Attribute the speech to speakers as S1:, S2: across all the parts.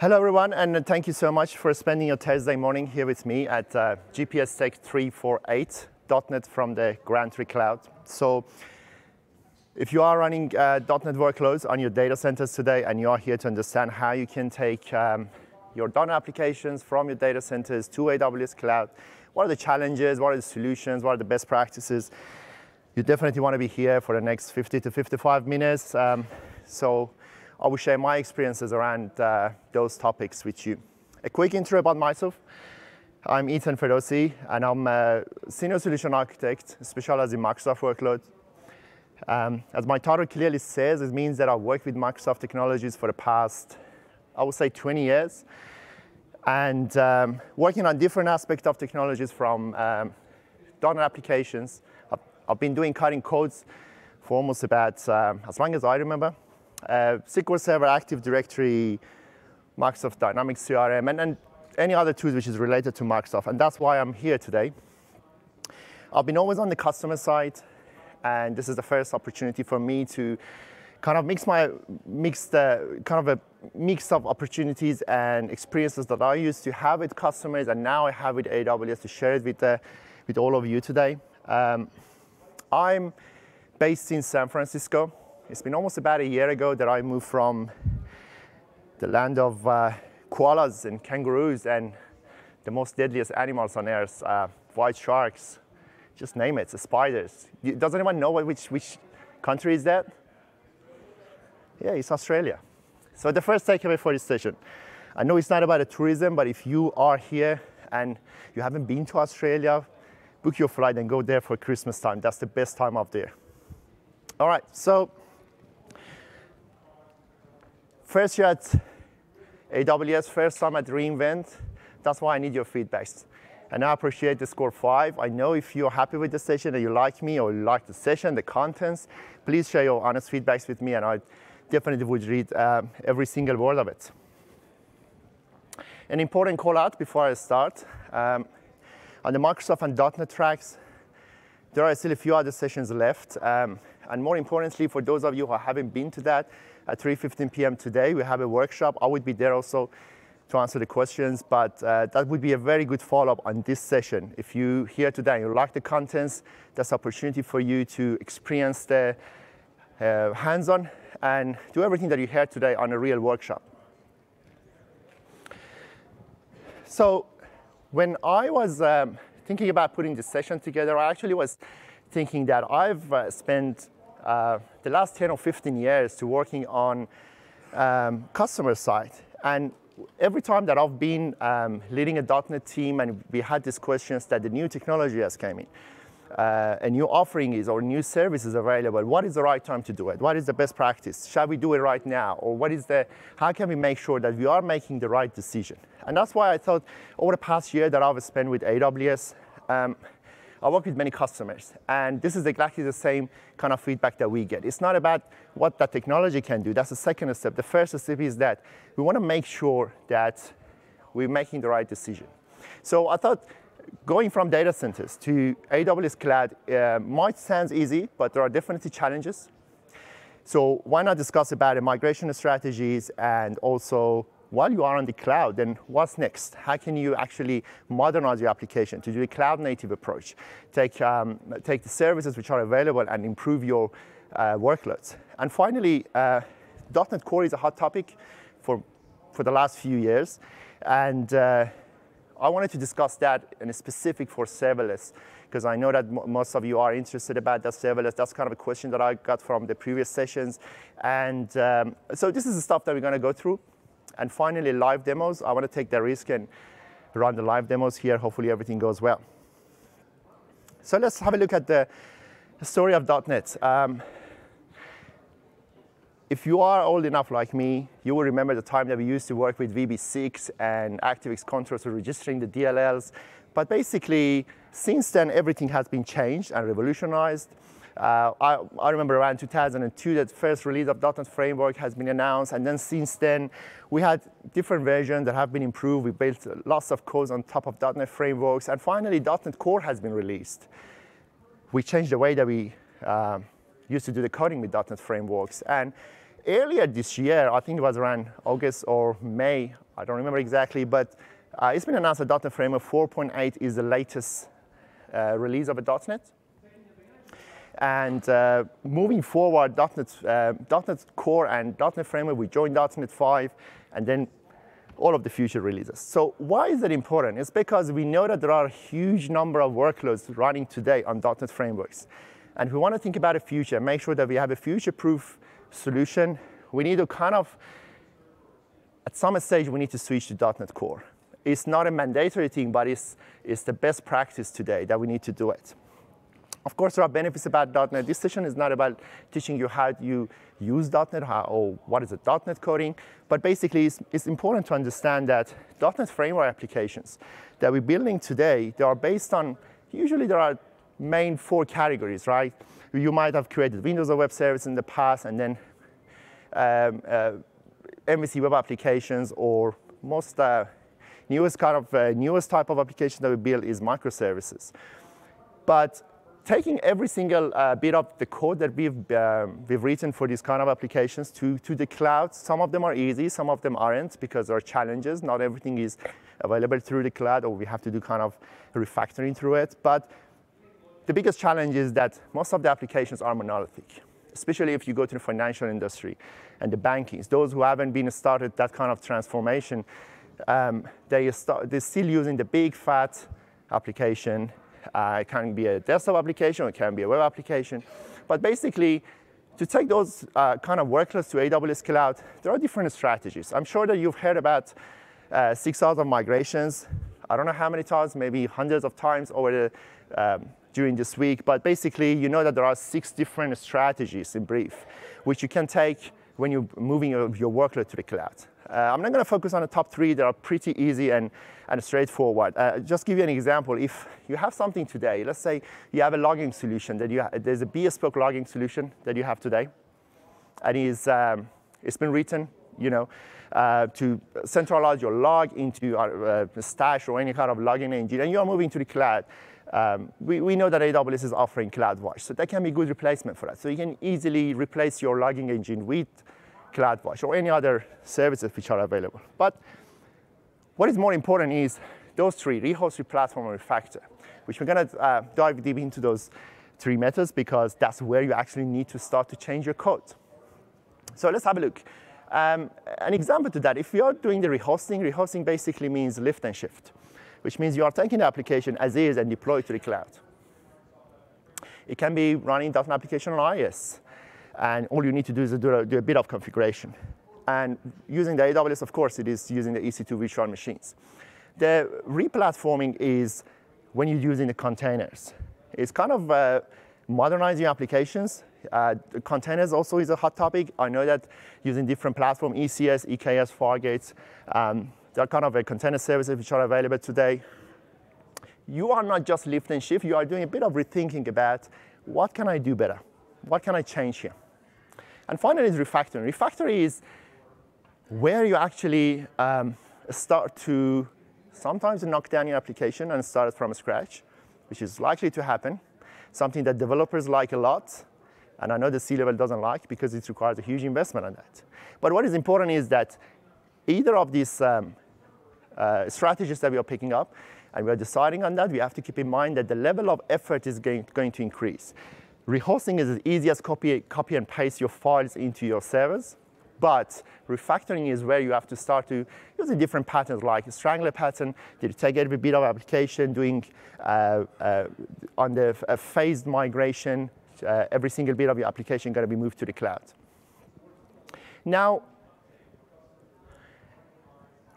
S1: Hello, everyone, and thank you so much for spending your Thursday morning here with me at uh, GPS Tech 348.NET from the Grand Tree Cloud. So, if you are running uh, .NET workloads on your data centers today and you are here to understand how you can take um, your .NET applications from your data centers to AWS Cloud, what are the challenges, what are the solutions, what are the best practices, you definitely want to be here for the next 50 to 55 minutes. Um, so I will share my experiences around uh, those topics with you. A quick intro about myself. I'm Ethan Ferdowsi, and I'm a senior solution architect specialized in Microsoft workloads. Um, as my title clearly says, it means that I've worked with Microsoft technologies for the past, I would say, 20 years, and um, working on different aspects of technologies from um, .NET applications. I've, I've, been doing cutting codes for almost about um, as long as I remember uh, SQL Server, Active Directory, Microsoft Dynamics CRM, and, and any other tools which is related to Microsoft. And that's why I'm here today. I've been always on the customer side, and this is the first opportunity for me to kind of mix my mix the kind of a mix of opportunities and experiences that I used to have with customers, and now I have with AWS to share it with with all of you today. Um, I'm based in San Francisco, it's been almost about a year ago that I moved from the land of uh, koalas and kangaroos and the most deadliest animals on earth, uh, white sharks, just name it, the spiders. Does anyone know which, which country is that? Yeah, it's Australia. So the first takeaway for this session, I know it's not about tourism, but if you are here and you haven't been to Australia, book your flight and go there for Christmas time. That's the best time of there. All right, so First year at AWS, first time at re:Invent. That's why I need your feedbacks. And I appreciate the score five. I know if you're happy with the session and you like me or you like the session, the contents, please share your honest feedbacks with me and I definitely would read uh, every single word of it. An important call out before I start. Um, on the Microsoft and .NET tracks, there are still a few other sessions left. Um, and more importantly, for those of you who haven't been to that, at 3.15 p.m. today, we have a workshop. I would be there also to answer the questions, but uh, that would be a very good follow-up on this session. If you here today and you like the contents, that's opportunity for you to experience the uh, hands-on and do everything that you heard today on a real workshop. So when I was um, thinking about putting this session together, I actually was thinking that I've uh, spent uh, the last 10 or 15 years to working on um, customer side. And every time that I've been um, leading a .NET team and we had these questions that the new technology has came in, uh, a new offering is or new service is available, what is the right time to do it? What is the best practice? Shall we do it right now? Or what is the, how can we make sure that we are making the right decision? And that's why I thought over the past year that I've spent with AWS, um, I work with many customers, and this is exactly the same kind of feedback that we get. It's not about what that technology can do. That's the second step. The first step is that we want to make sure that we're making the right decision. So I thought going from data centers to AWS Cloud uh, might sound easy, but there are definitely challenges. So why not discuss about the migration strategies and also while you are on the cloud, then what's next? How can you actually modernize your application to do a cloud native approach? Take, um, take the services which are available and improve your uh, workloads. And finally, uh, .NET Core is a hot topic for, for the last few years. And uh, I wanted to discuss that in a specific for serverless because I know that most of you are interested about that serverless. That's kind of a question that I got from the previous sessions. And um, so this is the stuff that we're going to go through. And finally, live demos. I want to take the risk and run the live demos here. Hopefully everything goes well. So let's have a look at the story of .NET. Um, if you are old enough like me, you will remember the time that we used to work with VB6 and ActiveX controls for registering the DLLs. But basically, since then, everything has been changed and revolutionized. Uh, I, I, remember around 2002 that first release of .NET Framework has been announced, and then since then we had different versions that have been improved. We built lots of codes on top of .NET Frameworks, and finally .NET Core has been released. We changed the way that we uh, used to do the coding with .NET Frameworks, and earlier this year, I think it was around August or May, I don't remember exactly, but uh, it's been announced that .NET Framework 4.8 is the latest uh, release of a .NET. And uh, moving forward, .NET, uh, .NET Core and .NET Framework, we joined .NET 5, and then all of the future releases. So why is that important? It's because we know that there are a huge number of workloads running today on .NET frameworks. And we want to think about the future, make sure that we have a future-proof solution, we need to kind of, at some stage, we need to switch to .NET Core. It's not a mandatory thing, but it's, it's the best practice today that we need to do it. Of course, there are benefits about .NET. This session is not about teaching you how you use .NET how, or what is a .NET coding, but basically it's, it's important to understand that .NET Framework applications that we're building today, they are based on, usually there are main four categories, right? You might have created Windows or web service in the past and then um, uh, MVC web applications or most uh, newest kind of uh, newest type of application that we build is microservices. But taking every single uh, bit of the code that we've, uh, we've written for these kind of applications to, to the cloud, some of them are easy, some of them aren't because there are challenges. Not everything is available through the cloud or we have to do kind of refactoring through it. But the biggest challenge is that most of the applications are monolithic, especially if you go to the financial industry and the bankings. Those who haven't been started that kind of transformation, um, they start, they're still using the big fat application uh, it can be a desktop application, it can be a web application. But basically, to take those uh, kind of workloads to AWS Cloud, there are different strategies. I'm sure that you've heard about uh, 6,000 migrations. I don't know how many times, maybe hundreds of times over the, um, during this week. But basically, you know that there are six different strategies in brief, which you can take when you're moving your, your workload to the cloud. Uh, I'm not going to focus on the top three. They are pretty easy and, and straightforward. Uh, just give you an example. If you have something today, let's say you have a logging solution that you there's a bespoke logging solution that you have today, and is um, it's been written, you know, uh, to centralize your log into a, uh, stash or any kind of logging engine, and you are moving to the cloud. Um, we, we know that AWS is offering CloudWatch, so that can be a good replacement for that. So you can easily replace your logging engine with CloudWatch or any other services which are available. But what is more important is those three, rehost, replatform, refactor, which we're gonna uh, dive deep into those three methods because that's where you actually need to start to change your code. So let's have a look. Um, an example to that, if you are doing the rehosting, rehosting basically means lift and shift, which means you are taking the application as is and deploy it to the cloud. It can be running .NET application on IIS. And all you need to do is do a, do a bit of configuration. And using the AWS, of course, it is using the EC2 virtual machines. The replatforming is when you're using the containers. It's kind of uh, modernizing applications. Uh, containers also is a hot topic. I know that using different platforms, ECS, EKS, Fargate, um, they're kind of a container services which are available today. You are not just lift and shift, you are doing a bit of rethinking about what can I do better? What can I change here? And finally is refactoring. Refactoring is where you actually um, start to sometimes knock down your application and start it from scratch, which is likely to happen, something that developers like a lot, and I know the C-level doesn't like because it requires a huge investment on that. But what is important is that either of these um, uh, strategies that we are picking up, and we are deciding on that, we have to keep in mind that the level of effort is going, going to increase. Rehosting is as easy as copy, copy and paste your files into your servers, but refactoring is where you have to start to use different patterns like a strangler pattern, that you take every bit of application, doing uh, uh, on the phased migration, uh, every single bit of your application got to be moved to the cloud. Now,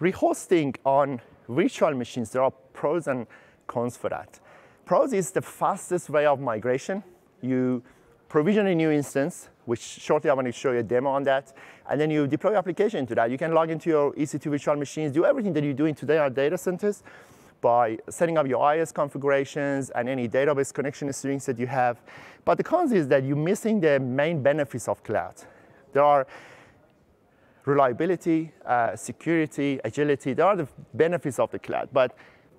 S1: rehosting on virtual machines, there are pros and cons for that. Pros is the fastest way of migration you provision a new instance, which shortly I'm going to show you a demo on that, and then you deploy your application into that. You can log into your EC2 virtual machines, do everything that you're doing today on data centers by setting up your IIS configurations and any database connection strings that you have. But the cons is that you're missing the main benefits of cloud. There are reliability, uh, security, agility. There are the benefits of the cloud, but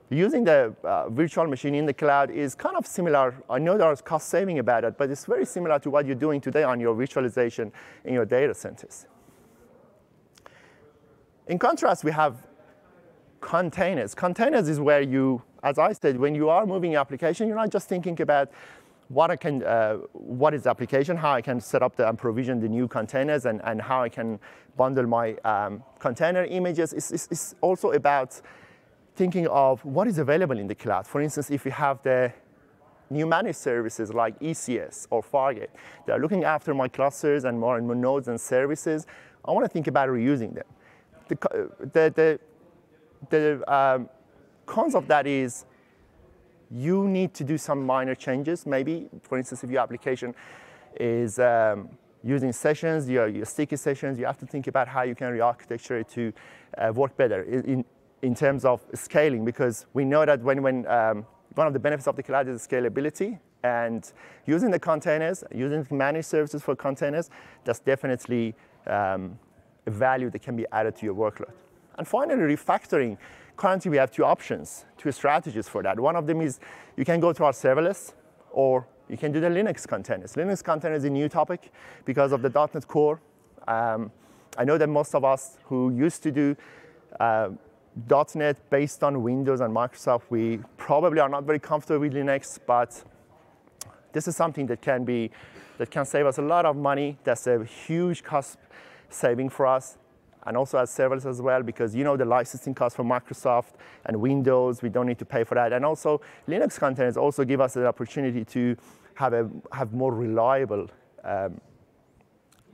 S1: using the uh, virtual machine in the cloud is kind of similar. I know there's cost saving about it, but it's very similar to what you're doing today on your virtualization in your data centers. In contrast, we have containers. Containers is where you, as I said, when you are moving your application, you're not just thinking about what I can, uh, what is the application, how I can set up the, and provision the new containers, and, and how I can bundle my um, container images. It's, it's, it's, also about thinking of what is available in the cloud. For instance, if you have the new managed services like ECS or Fargate, they're looking after my clusters and more and more nodes and services. I want to think about reusing them. The, the, the, the um, cons of that is you need to do some minor changes. Maybe, for instance, if your application is um, using sessions, your, your, sticky sessions, you have to think about how you can re-architecture it to uh, work better in, in terms of scaling, because we know that when, when um, one of the benefits of the cloud is scalability, and using the containers, using managed services for containers, that's definitely um, a value that can be added to your workload. And finally, refactoring. Currently, we have two options, two strategies for that. One of them is you can go to our serverless, or you can do the Linux containers. Linux containers is a new topic because of the .NET Core. Um, I know that most of us who used to do uh, .NET based on Windows and Microsoft, we probably are not very comfortable with Linux, but this is something that can be, that can save us a lot of money. That's a huge cost saving for us and also as servers as well, because you know the licensing costs for Microsoft and Windows, we don't need to pay for that. And also Linux containers also give us the opportunity to have, a, have more reliable um,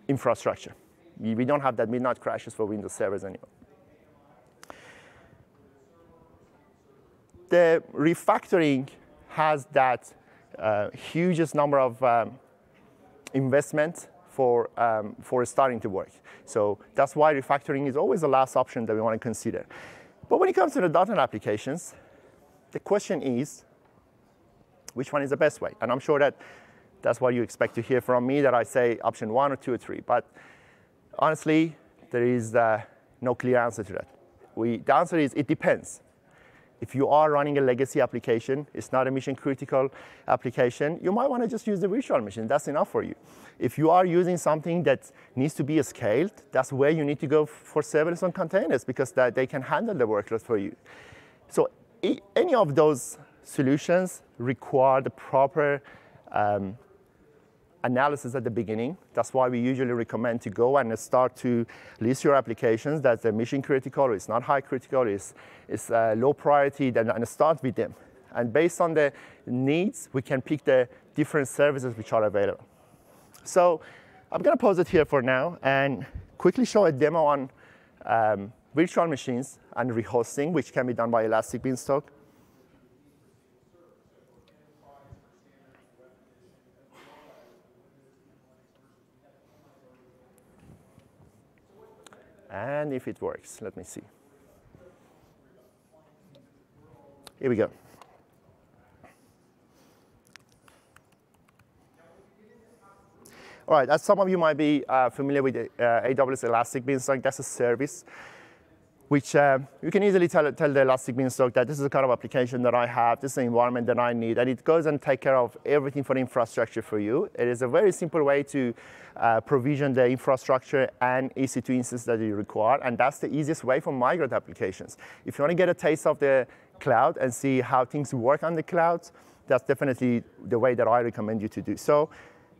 S1: infrastructure. We don't have that midnight crashes for Windows servers anymore. The refactoring has that uh, hugest number of um, investment for, um, for starting to work. So that's why refactoring is always the last option that we want to consider. But when it comes to the .NET applications, the question is, which one is the best way? And I'm sure that that's what you expect to hear from me, that I say option one or two or three. But honestly, there is uh, no clear answer to that. We, the answer is it depends. If you are running a legacy application, it's not a mission critical application, you might want to just use the virtual machine. That's enough for you. If you are using something that needs to be scaled, that's where you need to go for serverless on containers because that they can handle the workload for you. So any of those solutions require the proper um, analysis at the beginning. That's why we usually recommend to go and start to list your applications that's mission critical, it's not high critical, it's, it's uh, low priority, then, and start with them. And based on the needs, we can pick the different services which are available. So I'm going to pause it here for now and quickly show a demo on um, virtual machines and rehosting, which can be done by Elastic Beanstalk. And if it works, let me see. Here we go. All right, as some of you might be uh, familiar with uh, AWS Elastic Beanstalk, that's a service which uh, you can easily tell, tell the Elastic Beanstalk that this is the kind of application that I have, this is the environment that I need, and it goes and take care of everything for the infrastructure for you. It is a very simple way to uh, provision the infrastructure and EC2 instance that you require, and that's the easiest way for migrate applications. If you want to get a taste of the cloud and see how things work on the cloud, that's definitely the way that I recommend you to do. So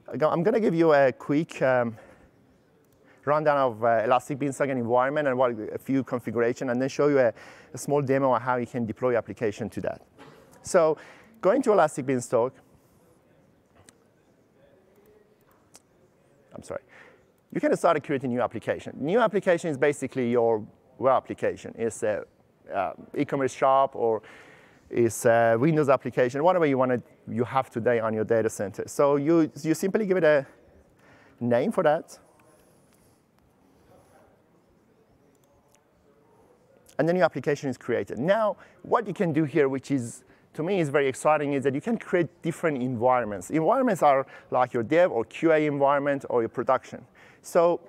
S1: I'm going to give you a quick um, rundown of uh, Elastic Beanstalk environment and what, a few configuration, and then show you a, a, small demo on how you can deploy application to that. So going to Elastic Beanstalk, I'm sorry, you can start creating a new application. New application is basically your web application. It's a uh, e-commerce shop or it's a Windows application, whatever you want to, you have today on your data center. So you, you simply give it a name for that. And then your application is created. Now, what you can do here, which is to me is very exciting, is that you can create different environments. Environments are like your dev or QA environment or your production. So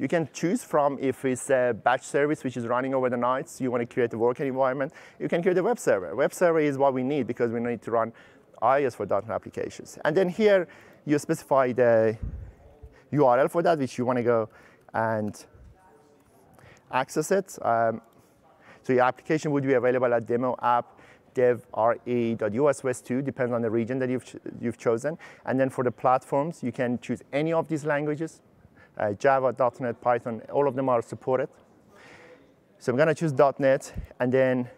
S1: You can choose from if it's a batch service which is running over the nights, you want to create a working environment, you can create a web server. Web server is what we need because we need to run IIS for .NET applications. And then here you specify the URL for that, which you want to go and access it. Um, so your application would be available at demo app dev.re.us 2 depends on the region that you've, ch you've chosen. And then for the platforms, you can choose any of these languages. Uh, Java, .NET, Python, all of them are supported. So I'm going to choose .NET, and then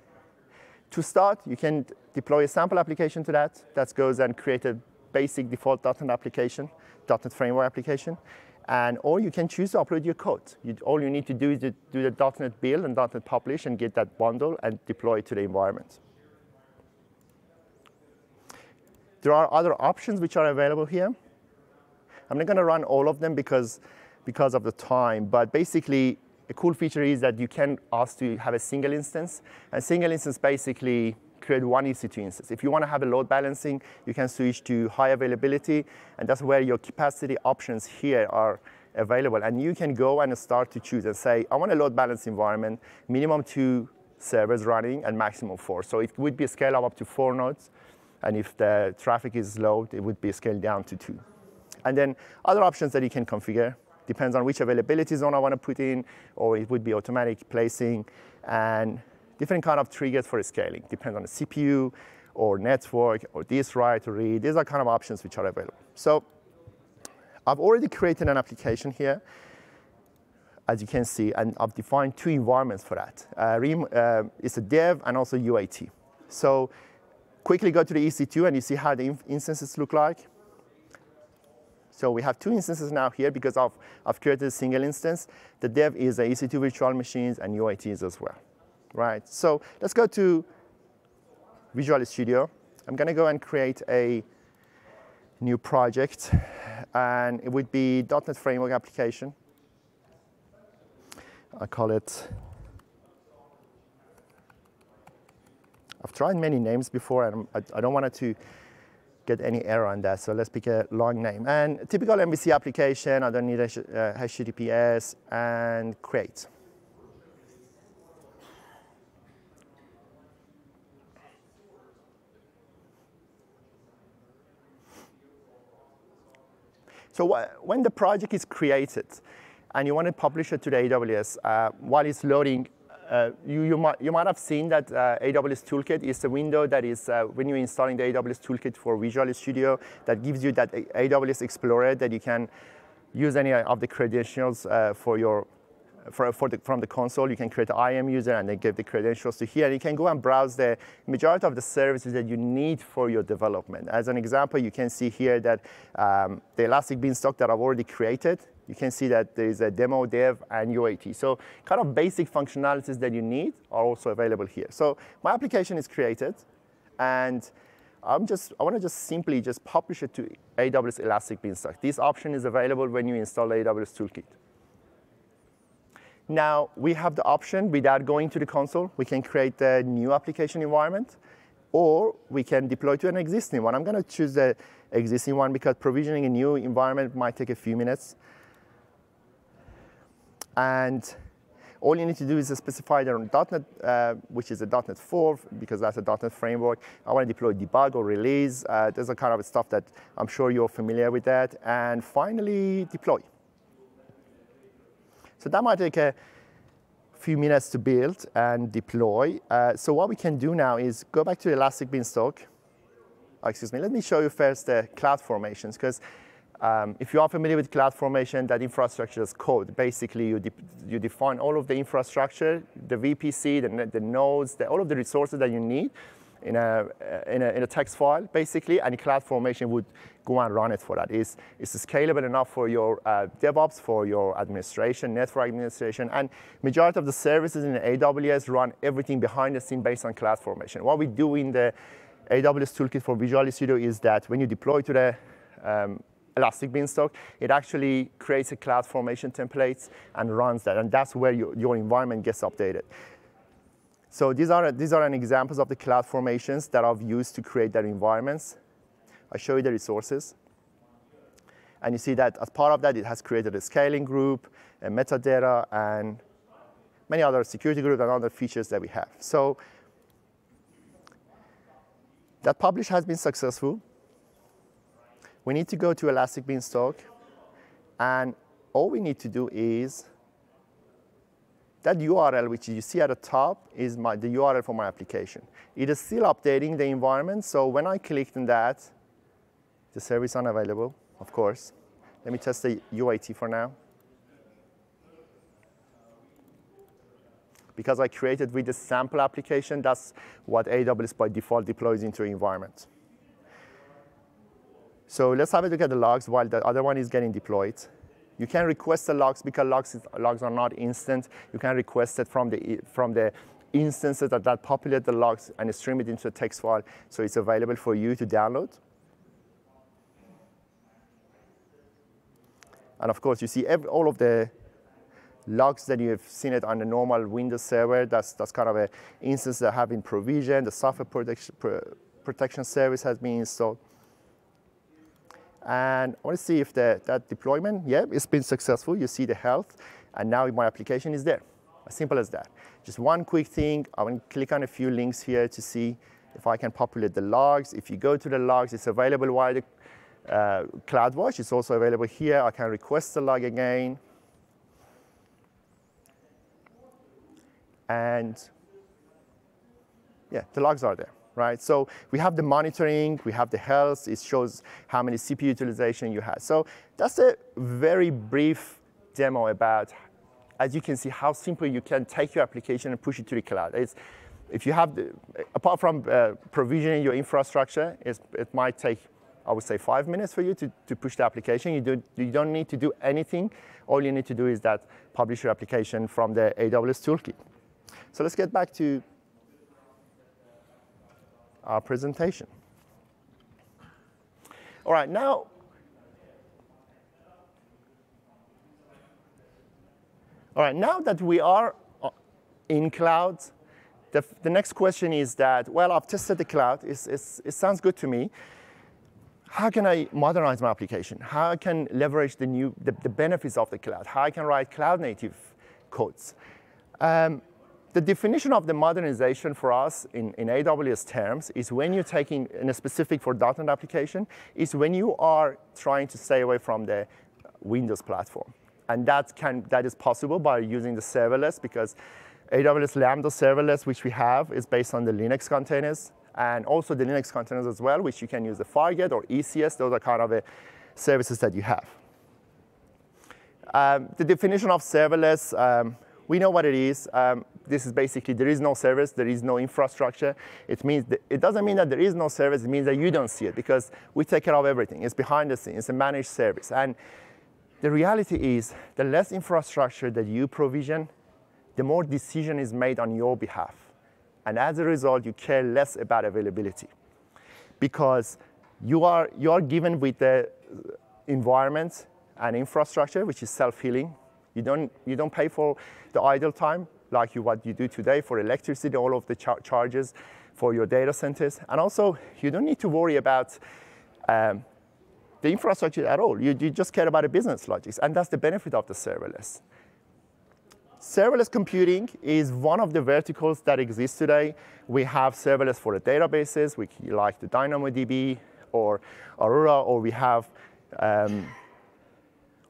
S1: to start, you can deploy a sample application to that. That goes and create a basic default .NET application, .NET Framework application. And, or you can choose to upload your code. You, all you need to do is to do the .NET build and .NET publish and get that bundle and deploy it to the environment. There are other options which are available here. I'm not going to run all of them because, because of the time, but basically a cool feature is that you can ask to have a single instance. A single instance basically create one EC2 instance. If you want to have a load balancing, you can switch to high availability, and that's where your capacity options here are available. And you can go and start to choose and say, I want a load balance environment, minimum two servers running and maximum four. So it would be a scale up, up to four nodes. And if the traffic is low, it would be scaled down to two. And then other options that you can configure depends on which availability zone I want to put in, or it would be automatic placing and different kind of triggers for scaling. Depends on the CPU or network or disk write or read. These are kind of options which are available. So I've already created an application here, as you can see, and I've defined two environments for that. Uh, uh, it's a dev and also UAT. So quickly go to the EC2 and you see how the instances look like. So we have two instances now here because I've, I've created a single instance. The dev is a EC2 virtual machines and UATs as well, right? So let's go to Visual Studio. I'm gonna go and create a new project and it would be .NET Framework application. I call it I've tried many names before, and I, I don't want to get any error on that. So let's pick a long name. And typical MVC application, I don't need a uh, HTTPS, and create. So when the project is created and you want to publish it to the AWS, uh, while it's loading, uh, you, you, might, you might have seen that uh, AWS Toolkit is the window that is, uh, when you're installing the AWS Toolkit for Visual Studio, that gives you that AWS Explorer that you can use any of the credentials uh, for your for, for the, from the console, you can create an IAM user and then give the credentials to here. And you can go and browse the majority of the services that you need for your development. As an example, you can see here that um, the Elastic Beanstalk that I've already created, you can see that there is a demo, dev, and UAT. So kind of basic functionalities that you need are also available here. So my application is created, and I'm just, I want to just simply just publish it to AWS Elastic Beanstalk. This option is available when you install AWS Toolkit. Now, we have the option, without going to the console, we can create a new application environment, or we can deploy to an existing one. I'm going to choose the existing one because provisioning a new environment might take a few minutes. And all you need to do is specify the .NET, uh, which is a .NET 4, because that's a .NET framework. I want to deploy debug or release. Uh, there's a kind of stuff that I'm sure you're familiar with that. And finally, deploy. So that might take a few minutes to build and deploy. Uh, so what we can do now is go back to Elastic Beanstalk. Oh, excuse me, let me show you first the cloud formations, because um, if you are familiar with cloud formation, that infrastructure is code. Basically, you, de you define all of the infrastructure, the VPC, the, the nodes, the, all of the resources that you need in a, in a, in a text file, basically, and CloudFormation would go and run it for that. It's, it's scalable enough for your uh, DevOps, for your administration, network administration, and majority of the services in AWS run everything behind the scene based on CloudFormation. What we do in the AWS Toolkit for Visual Studio is that when you deploy to the um, Elastic Beanstalk, it actually creates a CloudFormation template and runs that, and that's where you, your environment gets updated. So these are, these are an examples of the cloud formations that I've used to create their environments. I show you the resources. And you see that as part of that, it has created a scaling group, a metadata, and many other security groups and other features that we have. So that publish has been successful. We need to go to Elastic Beanstalk, and all we need to do is that URL, which you see at the top, is my, the URL for my application. It is still updating the environment, so when I clicked on that, the service unavailable, of course. Let me test the UAT for now. Because I created with the sample application, that's what AWS by default deploys into your environment. So let's have a look at the logs while the other one is getting deployed. You can request the logs because logs, logs are not instant. You can request it from the, from the instances that, that populate the logs and stream it into a text file so it's available for you to download. And of course, you see every, all of the logs that you have seen it on the normal Windows server. That's, that's kind of an instance that have been provisioned. The software protection, protection service has been installed. And I want to see if the, that deployment, yeah, it's been successful. You see the health, and now my application is there. As simple as that. Just one quick thing. I want to click on a few links here to see if I can populate the logs. If you go to the logs, it's available via the uh, CloudWatch. It's also available here. I can request the log again. And yeah, the logs are there, right? So we have the monitoring, we have the health, it shows how many CPU utilization you had. So that's a very brief demo about, as you can see, how simple you can take your application and push it to the cloud. It's, if you have, the, apart from uh, provisioning your infrastructure, it might take, I would say, five minutes for you to, to push the application. You, do, you don't need to do anything. All you need to do is that publish your application from the AWS toolkit. So let's get back to our presentation. All right, now, all right, now that we are uh, in cloud, the, the next question is that, well, I've tested the cloud, it's, it's, it sounds good to me. How can I modernize my application? How I can leverage the new, the, the benefits of the cloud? How I can write cloud native codes? Um, the definition of the modernization for us in, in AWS terms is when you're taking, in a specific for .NET application, is when you are trying to stay away from the Windows platform. And that, can, that is possible by using the serverless because AWS Lambda serverless, which we have, is based on the Linux containers and also the Linux containers as well, which you can use the Fargate or ECS. Those are kind of the services that you have. Um, the definition of serverless, um, we know what it is. Um, this is basically there is no service, there is no infrastructure. It means it doesn't mean that there is no service. It means that you don't see it because we take care of everything. It's behind the scenes. It's a managed service. And the reality is, the less infrastructure that you provision, the more decision is made on your behalf. And as a result, you care less about availability because you are, you are given with the environment and infrastructure, which is self-healing. You don't, you don't pay for the idle time like you, what you do today for electricity, all of the char charges for your data centers. And also, you don't need to worry about um, the infrastructure at all. You, you just care about the business logics, and that's the benefit of the serverless. Serverless computing is one of the verticals that exists today. We have serverless for the databases, we, like the DynamoDB or Aurora, or we have um,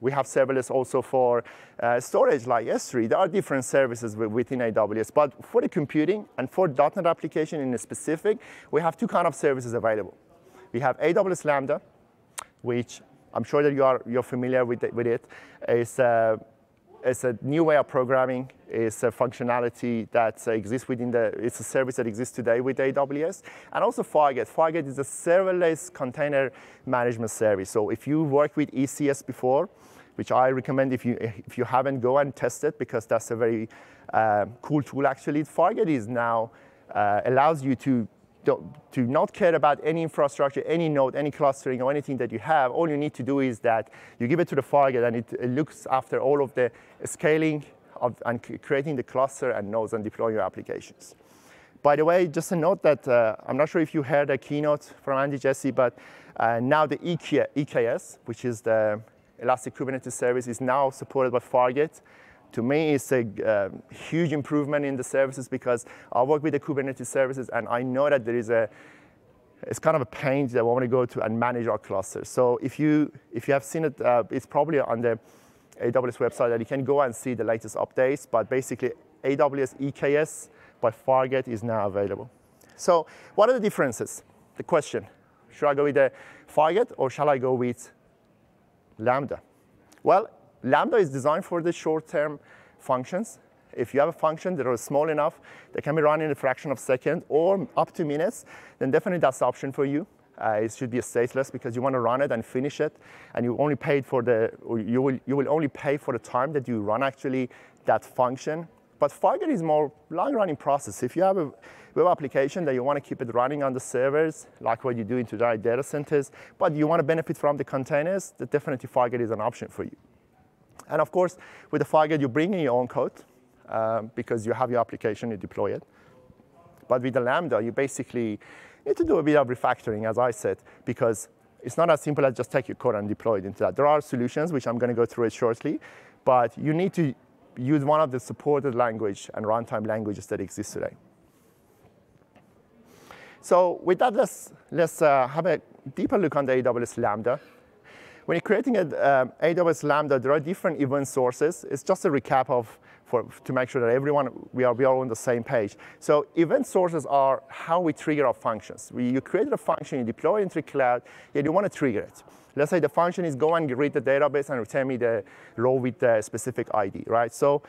S1: we have serverless also for uh, storage like S3. There are different services within AWS, but for the computing and for .NET application in specific, we have two kind of services available. We have AWS Lambda, which I'm sure that you are you're familiar with it. With it. It's, uh, it's a new way of programming. It's a functionality that exists within the, it's a service that exists today with AWS. And also Fargate. Fargate is a serverless container management service. So if you worked with ECS before, which I recommend if you, if you haven't, go and test it because that's a very uh, cool tool actually. Fargate is now, uh, allows you to, to not care about any infrastructure, any node, any clustering or anything that you have. All you need to do is that you give it to the Fargate and it, it looks after all of the scaling of, and creating the cluster and nodes and deploying your applications. By the way, just a note that uh, I'm not sure if you heard a keynote from Andy Jassy, but uh, now the EKS, which is the Elastic Kubernetes Service, is now supported by Fargate. To me, it's a uh, huge improvement in the services because I work with the Kubernetes services, and I know that there is a it's kind of a pain that we want to go to and manage our clusters. So if you if you have seen it, uh, it's probably on the AWS website that you can go and see the latest updates. But basically, AWS EKS by Fargate is now available. So what are the differences? The question, should I go with the Fargate or shall I go with Lambda? Well, Lambda is designed for the short-term functions. If you have a function that is small enough that can be run in a fraction of a second or up to minutes, then definitely that's the option for you. Uh, it should be a stateless because you want to run it and finish it, and you only paid for the, you will, you will only pay for the time that you run actually that function. But Fargate is more long-running process. If you have a web application that you want to keep it running on the servers, like what you do in today's data centers, but you want to benefit from the containers, then definitely Fargate is an option for you. And of course, with the Fargate, you bring in your own code um, because you have your application, you deploy it. But with the Lambda, you basically need to do a bit of refactoring, as I said, because it's not as simple as just take your code and deploy it into that. There are solutions, which I'm going to go through it shortly, but you need to use one of the supported language and runtime languages that exist today. So with that, let's, let's uh, have a deeper look on the AWS Lambda. When you're creating an um, AWS Lambda, there are different event sources. It's just a recap of for, to make sure that everyone, we are, we are on the same page. So event sources are how we trigger our functions. We, you created a function, you deploy it into the cloud, and you want to trigger it. Let's say the function is go and read the database and return me the row with the specific ID, right? So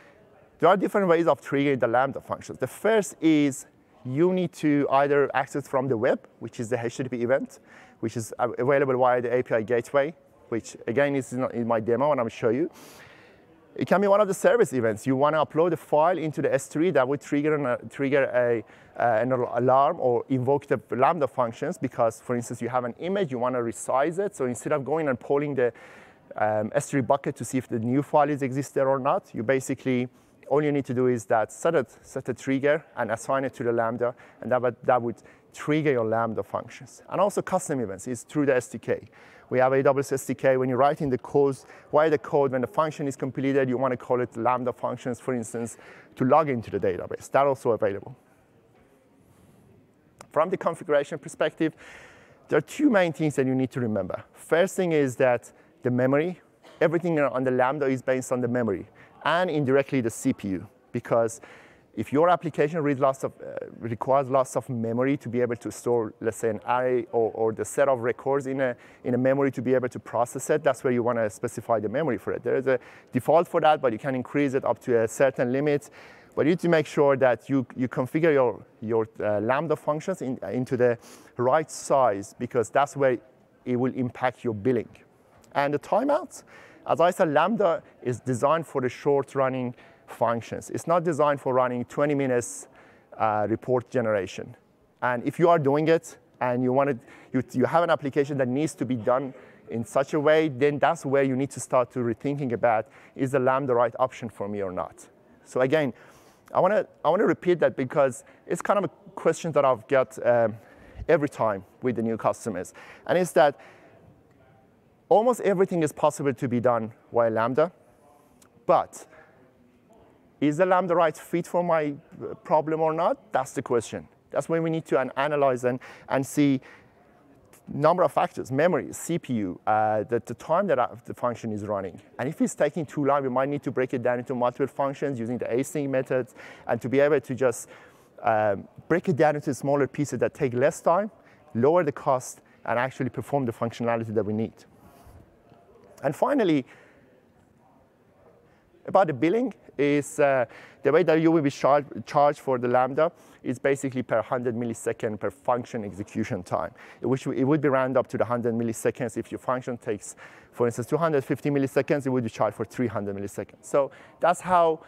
S1: there are different ways of triggering the Lambda functions. The first is you need to either access from the web, which is the HTTP event, which is available via the API gateway, which again is in my demo and I'm show you. It can be one of the service events. You want to upload a file into the S3 that would trigger an, trigger a, uh, an alarm or invoke the Lambda functions because, for instance, you have an image, you want to resize it. So instead of going and pulling the um, S3 bucket to see if the new file is exist there or not, you basically, all you need to do is that set, it, set a trigger and assign it to the Lambda, and that would, that would trigger your Lambda functions. And also custom events is through the SDK. We have AWS SDK. When you're writing the code, write the code. When the function is completed, you want to call it Lambda functions, for instance, to log into the database. That's also available. From the configuration perspective, there are two main things that you need to remember. First thing is that the memory, everything on the Lambda is based on the memory and indirectly the CPU because if your application lots of, uh, requires lots of memory to be able to store, let's say, an array or, or, the set of records in a, in a memory to be able to process it, that's where you want to specify the memory for it. There is a default for that, but you can increase it up to a certain limit. But you need to make sure that you, you configure your, your uh, Lambda functions in, into the right size because that's where it will impact your billing. And the timeouts, as I said, Lambda is designed for the short running functions. It's not designed for running 20 minutes uh, report generation. And if you are doing it and you, want you, you have an application that needs to be done in such a way, then that's where you need to start to rethinking about, is the Lambda the right option for me or not? So again, I want to I wanna repeat that because it's kind of a question that I've got um, every time with the new customers. And it's that almost everything is possible to be done via Lambda, but is the Lambda right fit for my uh, problem or not? That's the question. That's when we need to analyze and, and see number of factors, memory, CPU, uh, the, the, time that the function is running. And if it's taking too long, we might need to break it down into multiple functions using the async methods and to be able to just um, break it down into smaller pieces that take less time, lower the cost, and actually perform the functionality that we need. And finally, about the billing, is uh, the way that you will be char charged for the Lambda is basically per 100 millisecond per function execution time, which it would be round up to the 100 milliseconds. If your function takes, for instance, 250 milliseconds, it would be charged for 300 milliseconds. So that's how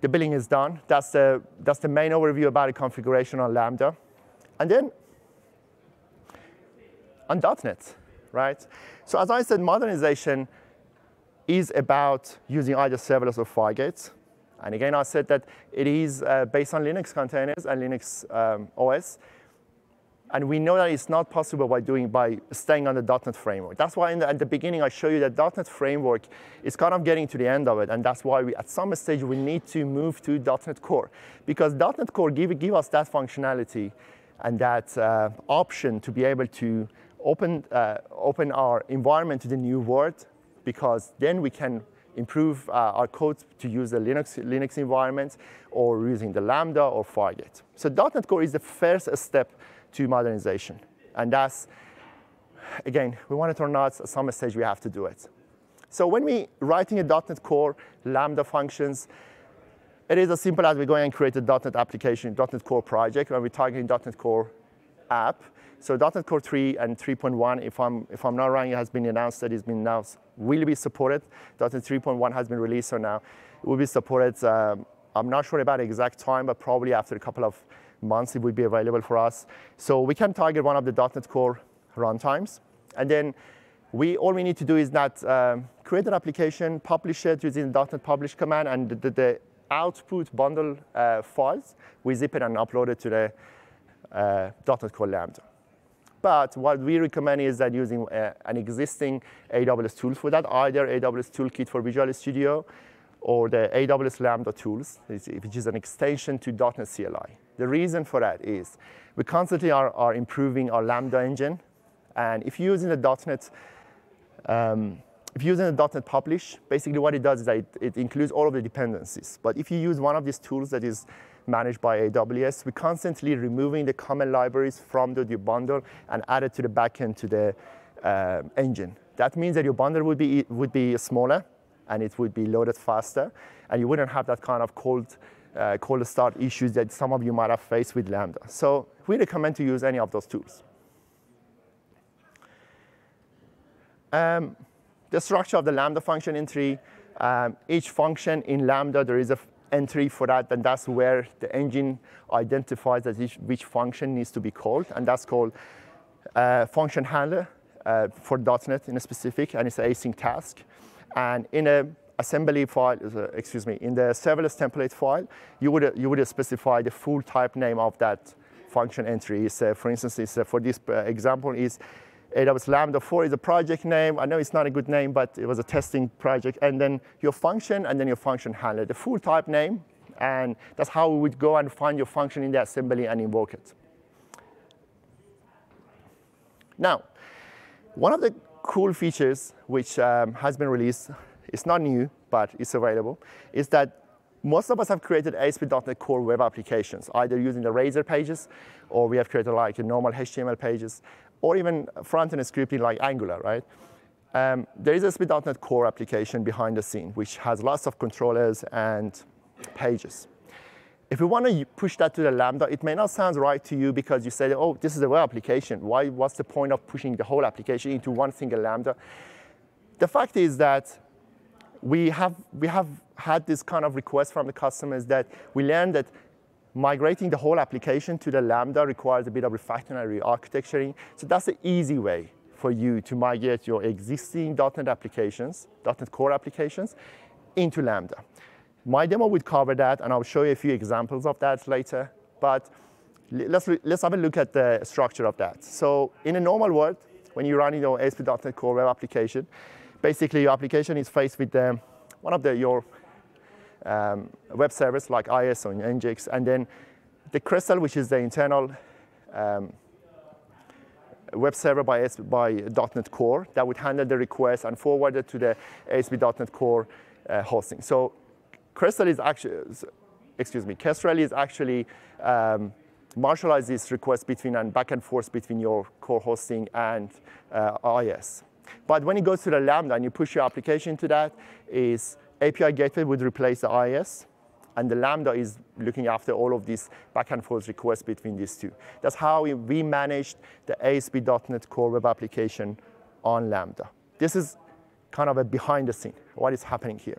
S1: the billing is done. That's the, that's the main overview about the configuration on Lambda. And then on .NET, right? So as I said, modernization is about using either serverless or Fargate. And again, I said that it is uh, based on Linux containers and Linux um, OS. And we know that it's not possible by doing by staying on the .NET framework. That's why the, at the beginning I show you that .NET framework is kind of getting to the end of it, and that's why we, at some stage we need to move to .NET Core because .NET Core give, give us that functionality and that uh, option to be able to open uh, open our environment to the new world because then we can improve uh, our code to use the Linux, Linux environment or using the Lambda or Fargate. So .NET Core is the first step to modernization. And that's, again, we want it or not, at some stage we have to do it. So when we writing a .NET Core Lambda functions, it is as simple as we go and create a .NET application, .NET Core project, and we're targeting .NET Core app. So .NET Core 3 and 3.1, if I'm, if I'm not wrong, it has been announced that it's been now will be supported. .NET 3.1 has been released, so now it will be supported. Um, I'm not sure about the exact time, but probably after a couple of months it will be available for us. So we can target one of the .NET Core runtimes. And then we, all we need to do is that um, create an application, publish it using the .NET publish command, and the, the output bundle uh, files, we zip it and upload it to the uh, .NET Core Lambda. But what we recommend is that using uh, an existing AWS tool for that, either AWS Toolkit for Visual Studio or the AWS Lambda tools, which is an extension to .NET CLI. The reason for that is we constantly are, are improving our Lambda engine. And if you're using the .NET, um, if you're using the .NET Publish, basically what it does is that it, it, includes all of the dependencies. But if you use one of these tools that is managed by AWS, we're constantly removing the common libraries from the, your bundle and add it to the backend to the uh, engine. That means that your bundle would be, would be smaller and it would be loaded faster, and you wouldn't have that kind of cold uh, cold start issues that some of you might have faced with Lambda. So we recommend to use any of those tools. Um, the structure of the Lambda function entry, um, each function in Lambda, there is an entry for that, and that's where the engine identifies that each, which function needs to be called, and that's called uh, function handler uh, for .NET in a specific, and it's an async task. And in a assembly file, uh, excuse me, in the serverless template file, you would, you would specify the full type name of that function entry. Uh, for instance, uh, for this example is AWS Lambda 4 is a project name. I know it's not a good name, but it was a testing project. And then your function, and then your function handler, the full type name. And that's how we would go and find your function in the assembly and invoke it. Now, one of the cool features which um, has been released it's not new, but it's available, is that most of us have created ASP.NET Core web applications, either using the Razor pages, or we have created like normal HTML pages, or even front-end scripting like Angular, right? Um, there is a ASP.NET Core application behind the scene, which has lots of controllers and pages. If we want to push that to the Lambda, it may not sound right to you because you say, oh, this is a web application. Why, what's the point of pushing the whole application into one single Lambda? The fact is that we have, we have had this kind of request from the customers that we learned that migrating the whole application to the Lambda requires a bit of refactoring and re-architecturing. So that's the easy way for you to migrate your existing .NET applications, .NET Core applications, into Lambda. My demo would cover that, and I'll show you a few examples of that later. But let's, let's have a look at the structure of that. So in a normal world, when you're running your ASP.NET Core web application, basically your application is faced with um, one of the, your um, web servers like IIS or Nginx, and then the Crystal, which is the internal um, web server by, by .NET Core that would handle the request and forward it to the ASP.NET Core uh, hosting. So Crystal is actually, excuse me, Kestrel is actually um, marshalize this request between and back and forth between your core hosting and uh, IIS. But when it goes to the Lambda and you push your application to that, is API gateway would replace the IIS, and the Lambda is looking after all of these back and forth requests between these two. That's how we, managed the ASP.NET Core web application on Lambda. This is kind of a behind the scene, what is happening here.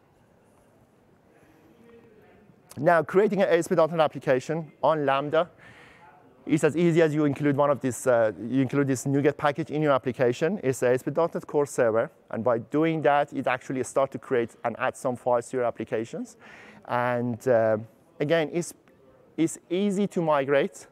S1: Now, creating an ASP.NET application on Lambda it's as easy as you include one of these, uh, you include this NuGet package in your application. It's a ASP.NET Core server. And by doing that, it actually starts to create and add some files to your applications. And uh, again, it's, it's easy to migrate.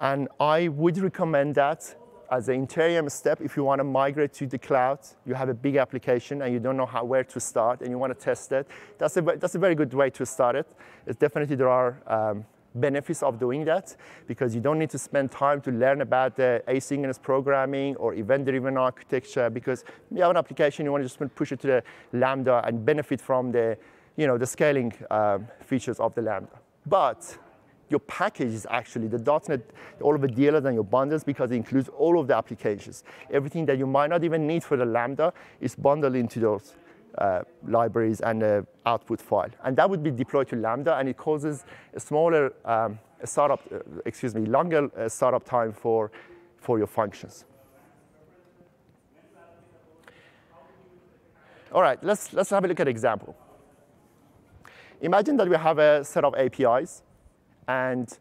S1: And I would recommend that as an interim step if you want to migrate to the cloud, you have a big application and you don't know how, where to start and you want to test it. That's a, that's a very good way to start it. It's definitely there are um, benefits of doing that because you don't need to spend time to learn about the asynchronous programming or event-driven architecture because you have an application, you want to just push it to the Lambda and benefit from the, you know, the scaling um, features of the Lambda. But your package is actually the .NET, all of the DLLs and your bundles because it includes all of the applications. Everything that you might not even need for the Lambda is bundled into those uh, libraries and the output file. And that would be deployed to Lambda, and it causes a smaller um, startup, uh, excuse me, longer uh, startup time for, for your functions. All right, let's, let's have a look at an example. Imagine that we have a set of APIs, and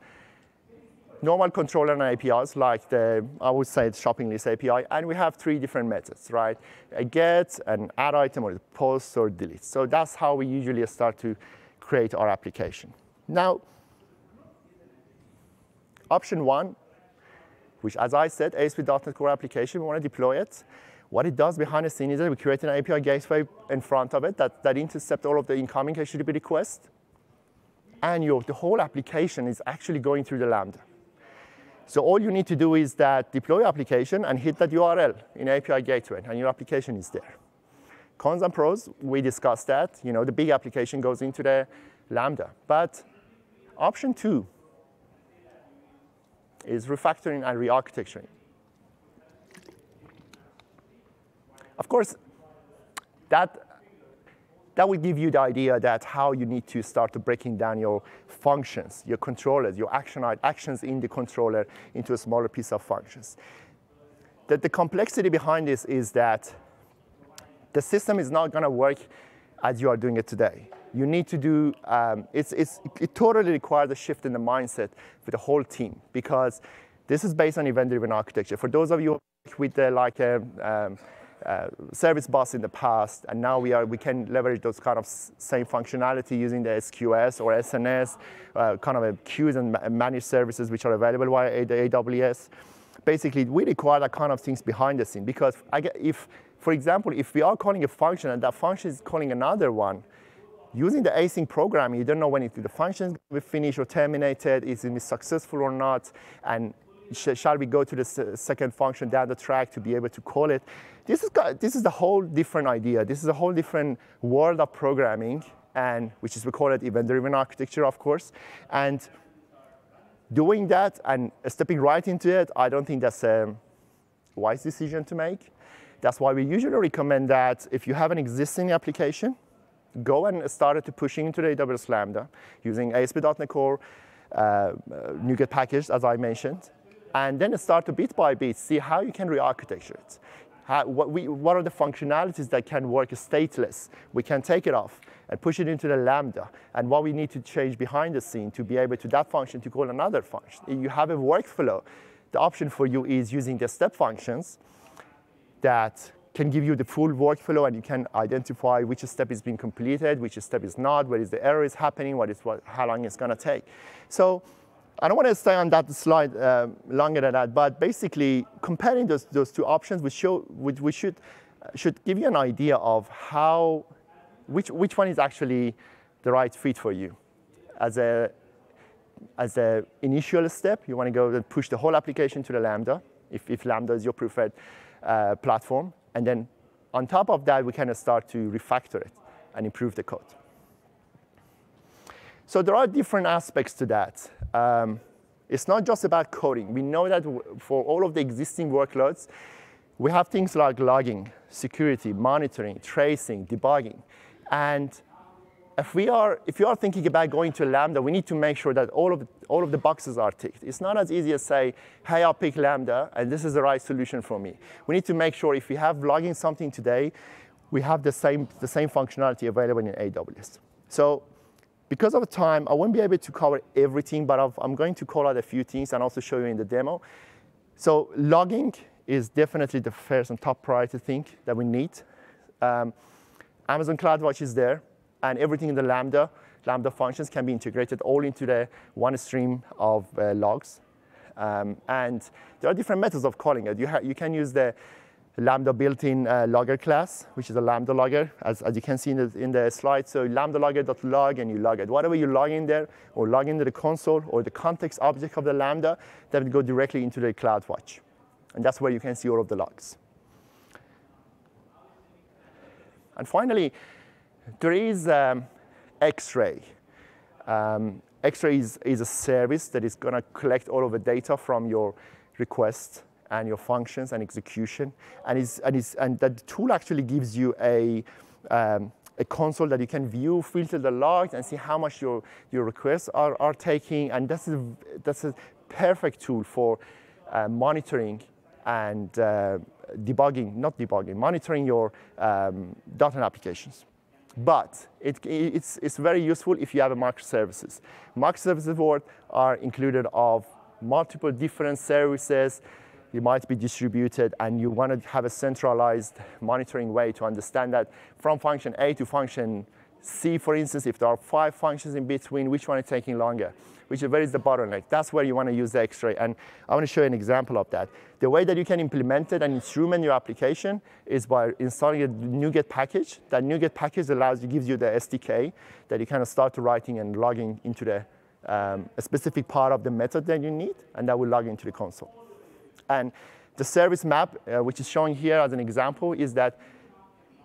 S1: normal controller and APIs like the, I would say, the shopping list API, and we have three different methods, right? A get, an add item, or a post, or delete. So that's how we usually start to create our application. Now, option one, which as I said, ASP.NET Core application, we want to deploy it. What it does behind the scenes is that we create an API gateway in front of it that, that intercepts all of the incoming HTTP requests. And your, the whole application is actually going through the Lambda. So all you need to do is that deploy application and hit that URL in API gateway, and your application is there. Cons and pros, we discussed that. You know, the big application goes into the Lambda. But option two is refactoring and re-architecturing. Of course, that that will give you the idea that how you need to start to breaking down your functions, your controllers, your action, actions in the controller into a smaller piece of functions. The, the complexity behind this is that the system is not going to work as you are doing it today. You need to do, um, it's, it's, it totally requires a shift in the mindset for the whole team because this is based on event-driven architecture. For those of you with the, like a, um, uh, service bus in the past, and now we, are, we can leverage those kind of same functionality using the SQS or SNS, uh, kind of queues and managed services which are available via AWS. Basically, we require that kind of things behind the scene because if, for example, if we are calling a function and that function is calling another one, using the async programming, you don't know when it, the function will finish or terminated, is it successful or not, and sh shall we go to the second function down the track to be able to call it? This is, this is a whole different idea. This is a whole different world of programming, and which is we call it event-driven architecture, of course. And doing that and stepping right into it, I don't think that's a wise decision to make. That's why we usually recommend that if you have an existing application, go and start it to pushing into the AWS Lambda using ASP.NET Core, uh, NuGet package, as I mentioned, and then start to bit by bit see how you can re-architecture it. How, what, we, what are the functionalities that can work stateless? We can take it off and push it into the Lambda, and what we need to change behind the scene to be able to that function to call another function. You have a workflow, the option for you is using the step functions that can give you the full workflow and you can identify which step is being completed, which step is not, where is the error is happening, what is what, how long it's going to take. So I don't want to stay on that slide uh, longer than that, but basically comparing those, those two options, we, show, we, we should, should give you an idea of how, which, which one is actually the right fit for you. As a, as an initial step, you want to go and push the whole application to the Lambda, if, if Lambda is your preferred uh, platform. And then on top of that, we can start to refactor it and improve the code. So there are different aspects to that. Um, it's not just about coding. We know that for all of the existing workloads, we have things like logging, security, monitoring, tracing, debugging. And if we are, if you are thinking about going to Lambda, we need to make sure that all of, all of the boxes are ticked. It's not as easy as say, hey, I'll pick Lambda, and this is the right solution for me. We need to make sure if we have logging something today, we have the same, the same functionality available in AWS. So because of time, I won't be able to cover everything, but i am going to call out a few things and also show you in the demo. So logging is definitely the first and top priority thing that we need. Um, Amazon CloudWatch is there. and everything in the Lambda, Lambda functions can be integrated all into the one stream of uh, logs. Um, and there are different methods of calling it. You, you can use the Lambda built-in uh, logger class, which is a Lambda logger, as, as you can see in the, in the slide. So Lambda logger.log, and you log it. Whatever you log in there, or log into the console, or the context object of the Lambda, that will go directly into the CloudWatch. And that's where you can see all of the logs. And finally, there is um, X-Ray. Um, X-Ray is, is, a service that is going to collect all of the data from your request and your functions and execution. And, is, and, is, and that tool actually gives you a, um, a console that you can view, filter the logs, and see how much your, your requests are, are taking. And that's a, that's a perfect tool for uh, monitoring and uh, debugging, not debugging, monitoring your um, .NET applications. But it, it's, it's very useful if you have a microservices. Microservices board are included of multiple different services. You might be distributed and you want to have a centralized monitoring way to understand that from function A to function C, for instance, if there are five functions in between, which one is taking longer? which is where is the bottleneck. That's where you want to use the X-ray. And I want to show you an example of that. The way that you can implement it and instrument your application is by installing a NuGet package. That NuGet package allows you, gives you the SDK that you kind of start writing and logging into the um, a specific part of the method that you need, and that will log into the console. And the service map, uh, which is showing here as an example, is that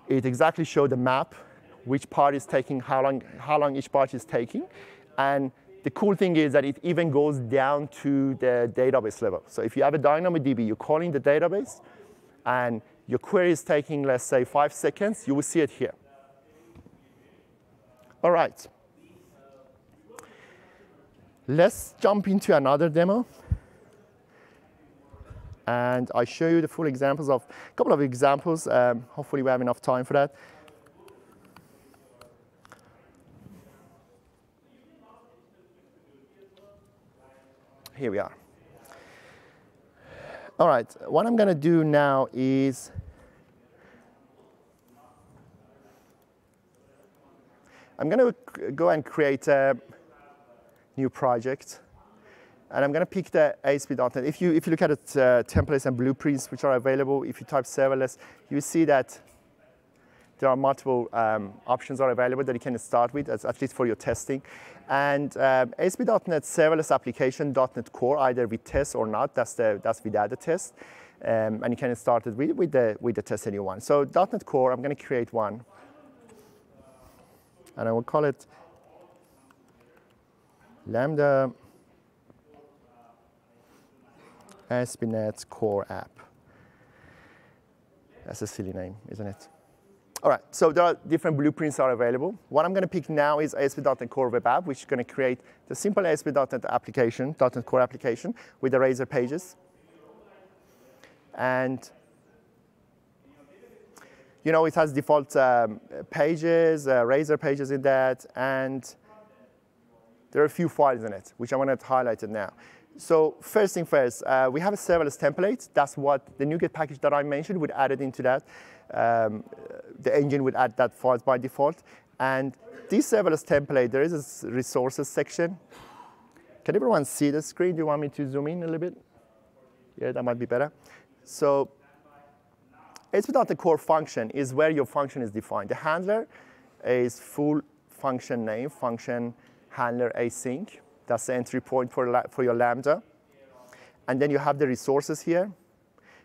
S1: it exactly shows the map, which part is taking, how long, how long each part is taking, and the cool thing is that it even goes down to the database level. So if you have a DynamoDB, you're calling the database, and your query is taking, let's say, five seconds, you will see it here. All right. Let's jump into another demo. And I show you the full examples of a couple of examples. Um, hopefully we have enough time for that. here we are. All right, what I'm gonna do now is I'm gonna go and create a new project. And I'm going to pick the ASP.NET. If you, if you look at it, uh, templates and blueprints which are available, if you type serverless, you see that there are multiple um, options are available that you can start with, as, at least for your testing. And um, ASP.NET serverless application, .NET Core, either with test or not, that's, the, that's without the test. Um, and you can start it with, with, the, with the test that you want. So .NET Core, I'm going to create one. And I will call it Lambda ASP.NET Core App. That's a silly name, isn't it? All right, so there are different blueprints are available. What I'm going to pick now is ASP.NET Core Web App, which is going to create the simple ASP.NET application, .NET Core application with the Razor pages. And you know, it has default um, pages, uh, Razor pages in that, and there are a few files in it, which I want to highlight it now. So first thing first, uh, we have a serverless template. That's what the NuGet package that I mentioned would add it into that. Um, the engine would add that files by default. And this serverless template, there is a resources section. Can everyone see the screen? Do you want me to zoom in a little bit? Yeah, that might be better. So it's without the Core function is where your function is defined. The handler is full function name, function handler async. That's the entry point for, for your Lambda. And then you have the resources here.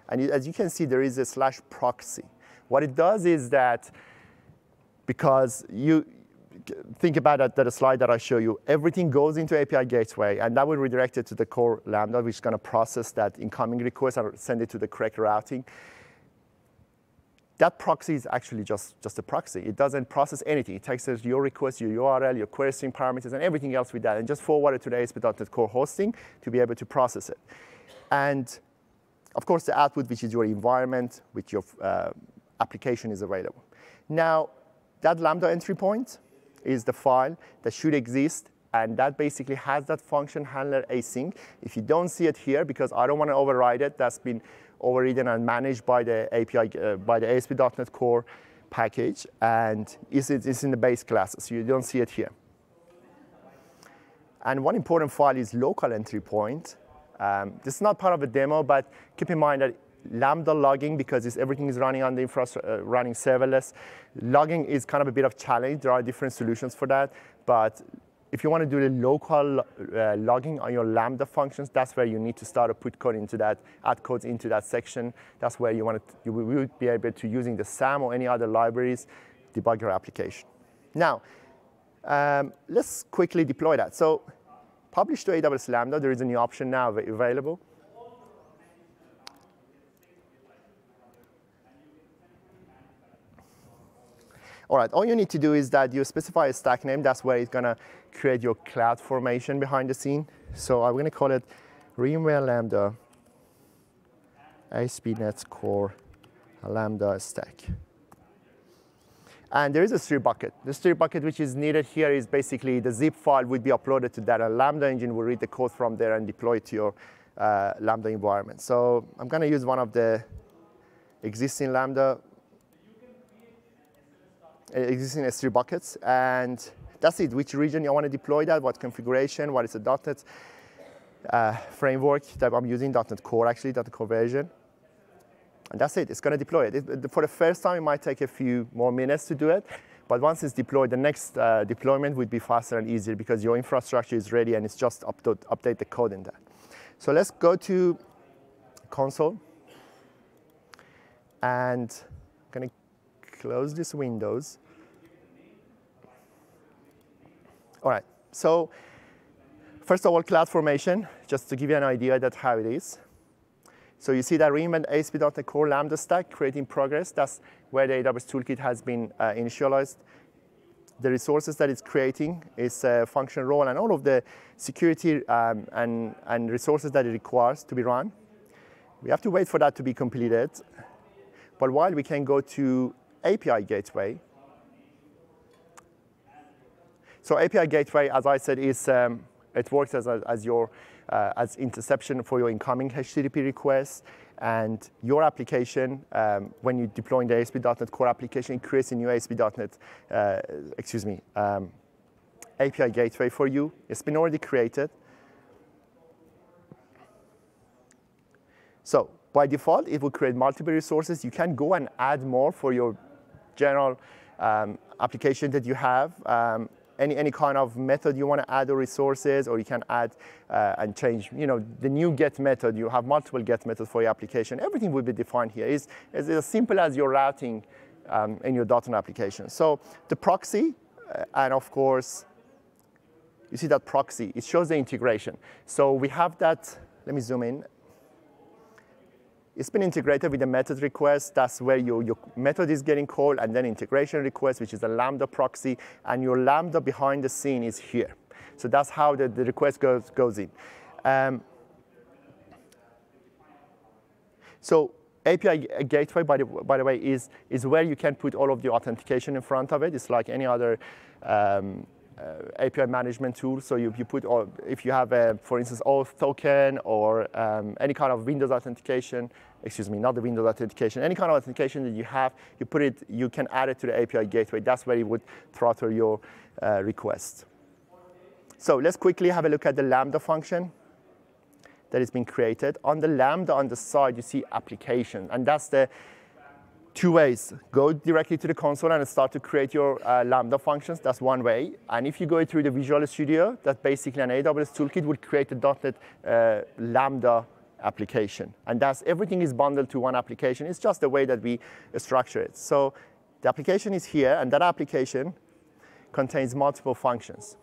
S1: And as you can see, there is a slash proxy. What it does is that because you think about that, that slide that I show you, everything goes into API gateway, and that will redirect it to the core Lambda, which is going to process that incoming request and send it to the correct routing. That proxy is actually just, just a proxy. It doesn't process anything. It takes your request, your URL, your query string parameters, and everything else with that, and just forward it to the ASP.NET Core hosting to be able to process it. And of course, the output, which is your environment, which your uh, application is available. Now, that Lambda entry point is the file that should exist, and that basically has that function handler async. If you don't see it here, because I don't want to override it, that's been overridden and managed by the API, uh, by the ASP.NET Core package and it's, it's in the base class, so you don't see it here. And one important file is local entry point. Um, this is not part of the demo, but keep in mind that Lambda logging, because everything is running on the infrastructure, uh, running serverless, logging is kind of a bit of challenge. There are different solutions for that, but if you want to do the local uh, logging on your Lambda functions, that's where you need to start to put code into that, add codes into that section. That's where you want to, you will be able to using the SAM or any other libraries, debug your application. Now, um, let's quickly deploy that. So publish to AWS Lambda, there is a new option now available. All right, all you need to do is that you specify a stack name. That's where it's gonna create your cloud formation behind the scene. So I'm gonna call it VMware Lambda ASP.NET Core Lambda stack. And there is a S3 bucket. The S3 bucket which is needed here is basically the zip file would be uploaded to that. A Lambda engine will read the code from there and deploy it to your uh, Lambda environment. So I'm gonna use one of the existing Lambda existing S3 buckets. And that's it, which region you want to deploy that, what configuration, what is the .NET uh, framework that I'm using, .NET Core actually, .NET Core version. And that's it, it's going to deploy it. it. For the first time, it might take a few more minutes to do it. But once it's deployed, the next uh, deployment would be faster and easier because your infrastructure is ready and it's just update, update the code in that. So let's go to console. And I'm going to close these windows. All right, so first of all, cloud formation, just to give you an idea that how it is. So you see that reinvent ASP.NET Core Lambda stack, creating progress. That's where the AWS Toolkit has been uh, initialized. The resources that it's creating is a function role and all of the security um, and, and resources that it requires to be run. We have to wait for that to be completed. But while we can go to API gateway. So API gateway, as I said, is um, it works as, as your uh, as interception for your incoming HTTP requests. And your application, um, when you deploy the ASP.NET Core application, it creates a new ASP.NET, uh, excuse me, um, API gateway for you. It's been already created. So by default, it will create multiple resources. You can go and add more for your general um, application that you have, um, any, any kind of method you want to add or resources, or you can add uh, and change, you know, the new get method, you have multiple get methods for your application. Everything will be defined here. It's, it's as simple as your routing um, in your .NET application. So the proxy, uh, and of course, you see that proxy, it shows the integration. So we have that, let me zoom in. It's been integrated with the method request. That's where your, your method is getting called, and then integration request, which is a Lambda proxy, and your Lambda behind the scene is here. So that's how the, the request goes, goes in. Um, so API gateway, by the, by the way, is, is where you can put all of the authentication in front of it. It's like any other um, uh, API management tool. So you, you put, all, if you have, a, for instance, auth token or um, any kind of Windows authentication, excuse me, not the Windows authentication, any kind of authentication that you have, you put it, you can add it to the API gateway. That's where you would throttle your uh, request. So let's quickly have a look at the Lambda function that has been created. On the Lambda on the side, you see application, and that's the two ways. Go directly to the console and start to create your uh, Lambda functions. That's one way. And if you go through the Visual Studio, that basically an AWS toolkit would create a .NET uh, Lambda application. And that's everything is bundled to one application. It's just the way that we structure it. So the application is here, and that application contains multiple functions.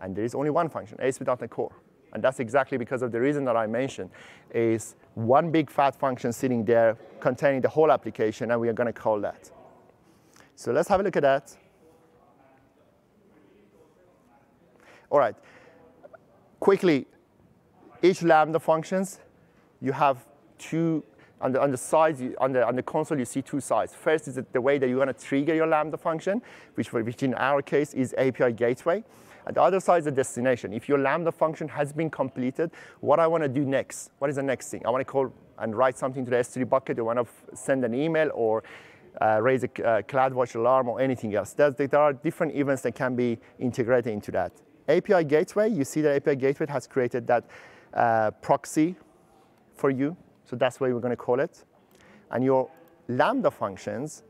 S1: And there is only one function, ASP.NET Core. And that's exactly because of the reason that I mentioned, is one big fat function sitting there containing the whole application, and we are going to call that. So let's have a look at that. All right. Quickly, each Lambda functions, you have two, on the, on the sides, on the, on the console, you see two sides. First is the way that you're going to trigger your Lambda function, which, which in our case is API gateway. And the other side is the destination. If your Lambda function has been completed, what I want to do next? What is the next thing? I want to call and write something to the S3 bucket. I want to send an email or uh, raise a uh, CloudWatch alarm or anything else. There's, there are different events that can be integrated into that. API Gateway, you see that API Gateway has created that uh, proxy for you. So that's what we're going to call it. And your Lambda functions,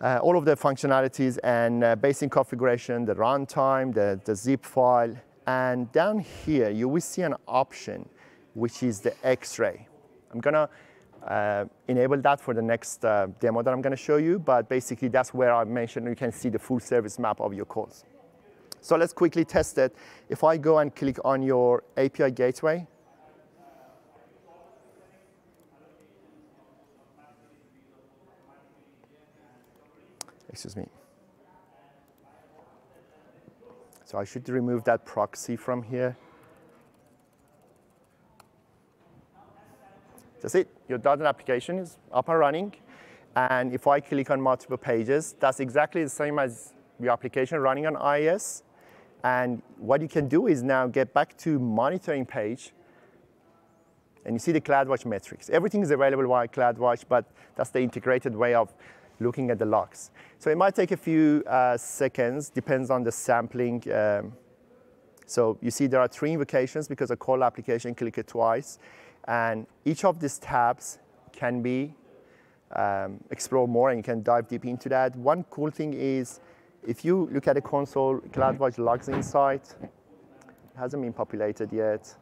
S1: uh, all of the functionalities and uh, basic configuration, the runtime, the, the zip file, and down here you will see an option, which is the X-ray. I'm going to uh, enable that for the next uh, demo that I'm going to show you, but basically that's where I mentioned you can see the full service map of your calls. So let's quickly test it. If I go and click on your API gateway, excuse me. So I should remove that proxy from here. That's it. Your .NET application is up and running. And if I click on multiple pages, that's exactly the same as your application running on IIS. And what you can do is now get back to monitoring page, and you see the CloudWatch metrics. Everything is available via CloudWatch, but that's the integrated way of looking at the logs. So it might take a few uh, seconds, depends on the sampling. Um, so you see there are three invocations because a call application, click it twice. And each of these tabs can be um, explored more and you can dive deep into that. One cool thing is if you look at the console, CloudWatch logs inside. It hasn't been populated yet.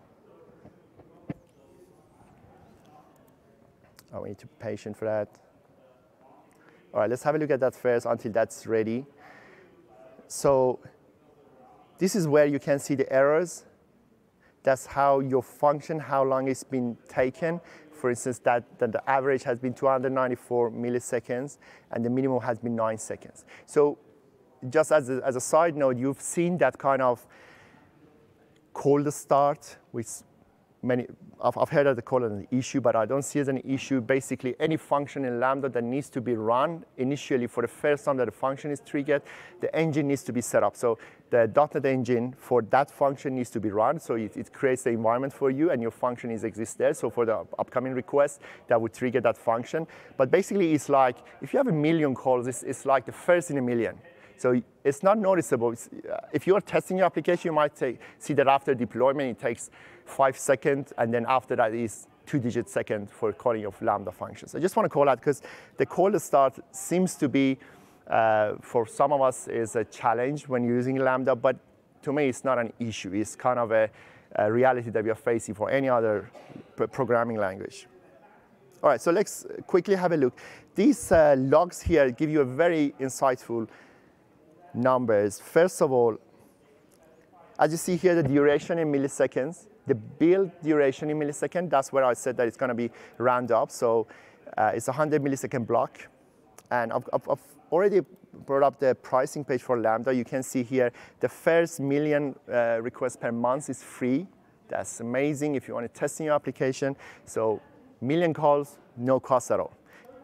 S1: Oh, we need to be patient for that. All right, let's have a look at that first until that's ready. So this is where you can see the errors. That's how your function, how long it's been taken. For instance, that, that the average has been 294 milliseconds and the minimum has been nine seconds. So just as a, as a side note, you've seen that kind of cold start, which many, I've, I've heard of the call it an issue, but I don't see it as an issue. Basically, any function in Lambda that needs to be run initially for the first time that a function is triggered, the engine needs to be set up. So the .NET engine for that function needs to be run. So it, it creates the environment for you and your function is exists there. So for the upcoming request, that would trigger that function. But basically, it's like, if you have a million calls, it's, it's like the first in a million. So it's not noticeable. It's, uh, if you're testing your application, you might take, see that after deployment, it takes five seconds, and then after that is two-digit second for calling of Lambda functions. I just want to call out because the call to start seems to be, uh, for some of us, is a challenge when using Lambda, but to me, it's not an issue. It's kind of a, a reality that we are facing for any other programming language. All right, so let's quickly have a look. These uh, logs here give you a very insightful numbers. First of all, as you see here, the duration in milliseconds, the billed duration in milliseconds, that's where I said that it's going to be round up. So uh, it's a 100 millisecond block. And I've, I've, already brought up the pricing page for Lambda. You can see here the first million uh, requests per month is free. That's amazing if you want to test in your application. So million calls, no cost at all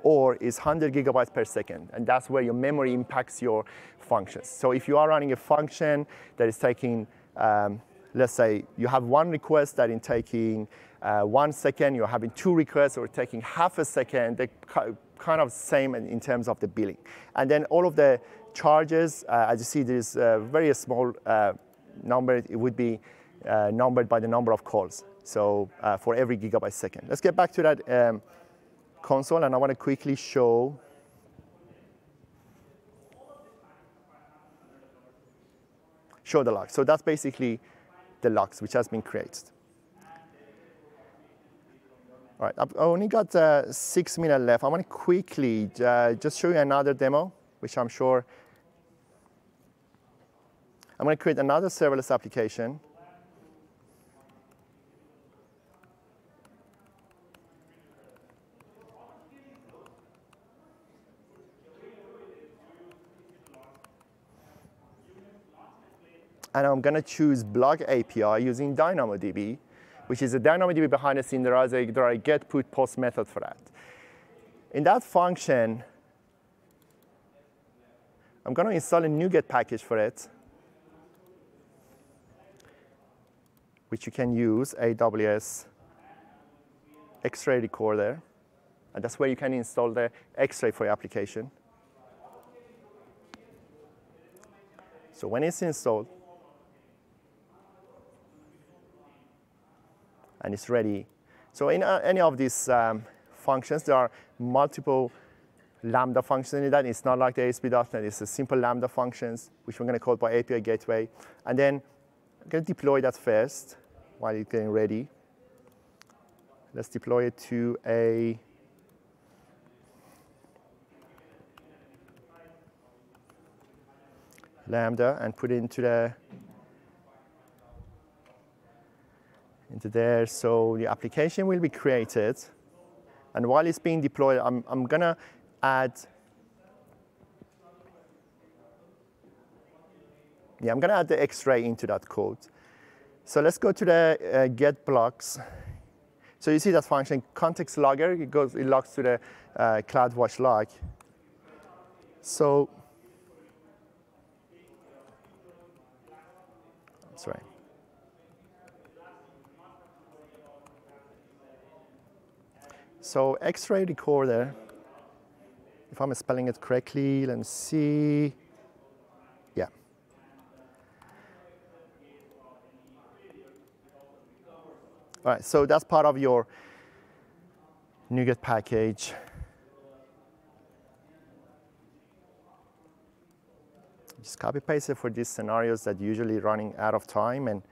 S1: or is 100 gigabytes per second. And that's where your memory impacts your functions. So if you are running a function that is taking, um, let's say you have one request that is taking uh, one second, you're having two requests or taking half a second, They're kind of same in terms of the billing. And then all of the charges, uh, as you see, there's a very small uh, number. It would be uh, numbered by the number of calls. So uh, for every gigabyte second. Let's get back to that um, console and I want to quickly show show the logs. So that's basically the logs which has been created. All right, I've only got uh, six minutes left. I want to quickly uh, just show you another demo, which I'm sure I'm going to create another serverless application. And I'm going to choose blog API using DynamoDB, which is a DynamoDB behind the scene. There is a, get, put, post method for that. In that function, I'm going to install a NuGet package for it, which you can use, AWS X-Ray Recorder. And that's where you can install the X-ray for your application. So when it's installed and it's ready, so in uh, any of these um, functions, there are multiple Lambda functions in that. It's not like the ASP.NET, it's a simple Lambda functions, which we're going to call by API gateway. And then I'm going to deploy that first while it's getting ready. Let's deploy it to a Lambda and put it into the into there. So the application will be created. And while it's being deployed, I'm, I'm going to add, yeah, I'm going to add the X-ray into that code. So let's go to the uh, get blogs. So you see that function, context logger, it goes, it logs to the uh, CloudWatch log. So, sorry. So X-ray recorder, if I'm spelling it correctly, let me see. Yeah. All right, so that's part of your NuGet package. Just copy paste it for these scenarios that usually running out of time and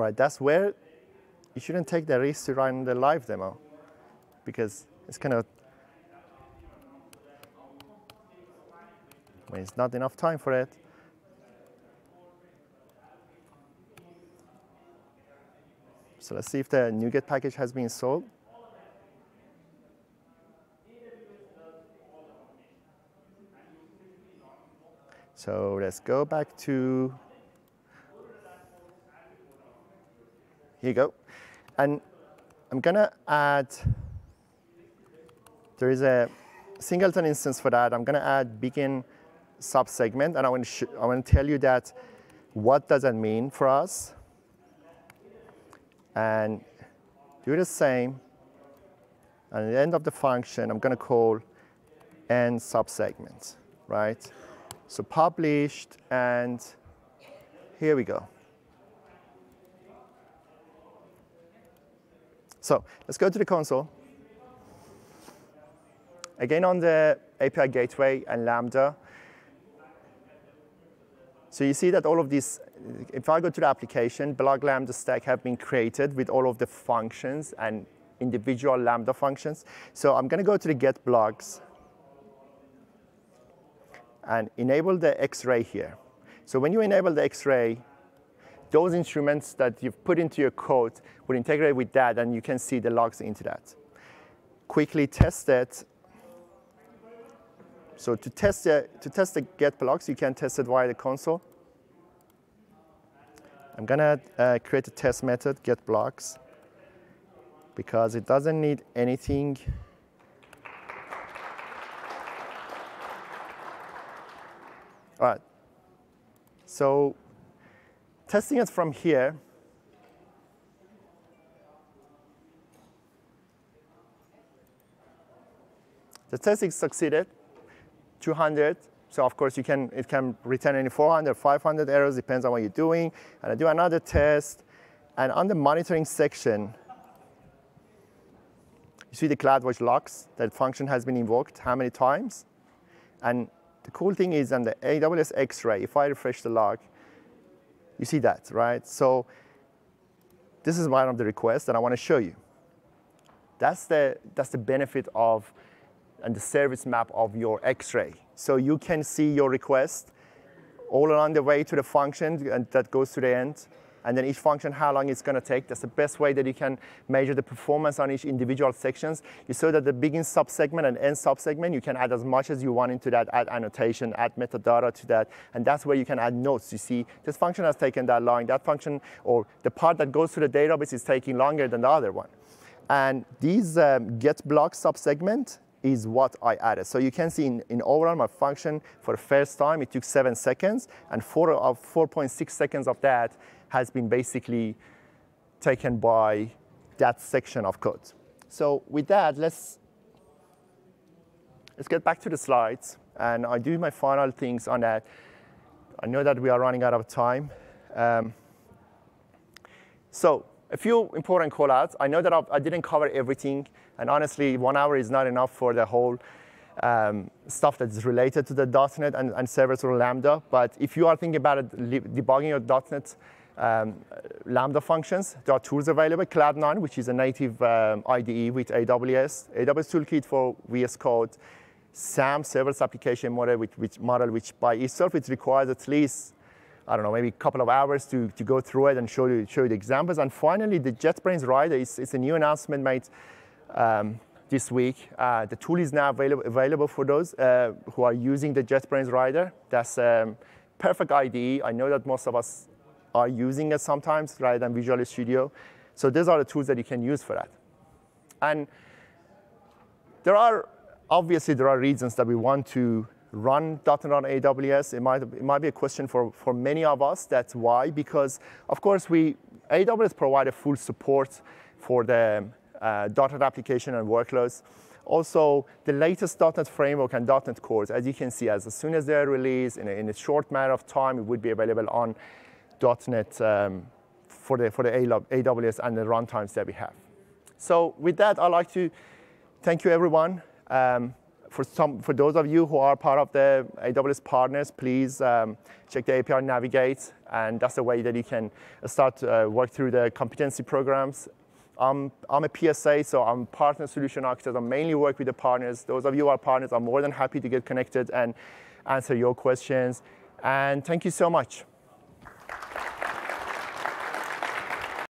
S1: All right, that's where you shouldn't take the risk to run the live demo because it's kind of when it's not enough time for it. So let's see if the NuGet package has been sold. So let's go back to, here you go. And I'm gonna add, there is a singleton instance for that. I'm gonna add begin subsegment and I want to, I want to tell you that what does that mean for us? And do the same. And at the end of the function, I'm gonna call end subsegment, right? So published, and here we go. So let's go to the console. Again on the API gateway and Lambda. So you see that all of these, if I go to the application, blog Lambda stack have been created with all of the functions and individual Lambda functions. So I'm going to go to the get blogs and enable the X-ray here. So when you enable the X-ray, those instruments that you've put into your code will integrate with that, and you can see the logs into that. Quickly test it. So to test the, to test the get blogs, you can test it via the console. I'm gonna uh, create a test method, get blogs, because it doesn't need anything All right. So testing it from here, the testing succeeded, 200. So of course you can, it can return any 400, 500 errors, depends on what you're doing. And I do another test. And on the monitoring section, you see the CloudWatch logs, that function has been invoked, how many times. And the cool thing is on the AWS X-Ray, if I refresh the log, you see that, right? So this is one of the requests that I want to show you. That's the, that's the benefit of and the service map of your X-Ray. So you can see your request all along the way to the function and that goes to the end and then each function, how long it's going to take. That's the best way that you can measure the performance on each individual sections. You saw that the begin subsegment and end subsegment, you can add as much as you want into that, add annotation, add metadata to that, and that's where you can add notes. You see, this function has taken that long, that function, or the part that goes to the database is taking longer than the other one. And these um, get blog subsegment is what I added. So you can see in, in overall my function for the first time, it took seven seconds, and four of 4.6 seconds of that has been basically taken by that section of code. So with that, let's, let's get back to the slides, and I do my final things on that. I know that we are running out of time. Um, so a few important callouts. I know that I, I didn't cover everything, and honestly, one hour is not enough for the whole um, stuff that is related to the .NET and, and servers or Lambda. But if you are thinking about it, debugging your .NET um, Lambda functions, there are tools available. Cloud9, which is a native um, IDE with AWS, AWS Toolkit for VS Code, SAM, Serverless Application Model, which, which, model, which by itself it requires at least I don't know, maybe a couple of hours to, to go through it and show you, show you the examples. And finally, the JetBrains Rider is, is a new announcement made um, this week. Uh, the tool is now available, available for those uh, who are using the JetBrains Rider. That's a um, perfect IDE. I know that most of us are using it sometimes rather than Visual Studio. So these are the tools that you can use for that. And there are, obviously, there are reasons that we want to run .NET on AWS. It might, it might be a question for, for many of us. That's why, because of course we, AWS provided full support for the uh, .NET application and workloads. Also, the latest .NET framework and .NET cores, as you can see, as, as soon as they're released, in a, in a short matter of time, it would be available on .NET um, for, the, for the AWS and the runtimes that we have. So with that, I'd like to thank you, everyone. Um, for, some, for those of you who are part of the AWS partners, please um, check the APN Navigate, and that's the way that you can start to uh, work through the competency programs. I'm, I'm a PSA, so I'm partner solution architect. I mainly work with the partners. Those of you who are partners, I'm more than happy to get connected and answer your questions. And thank you so much.